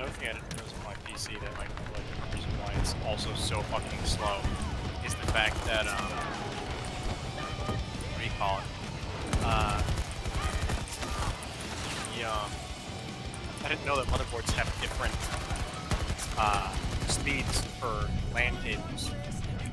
Another thing I didn't notice on my PC that might be like the reason why it's also so fucking slow. Is the fact that um what do you call it? Uh the um I didn't know that motherboards have different uh speeds for LAN